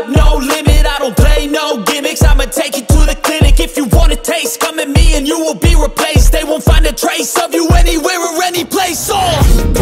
No limit I don't play no gimmicks, I'ma take you to the clinic If you want a taste, come at me and you will be replaced. They won't find a trace of you anywhere or any place. Oh!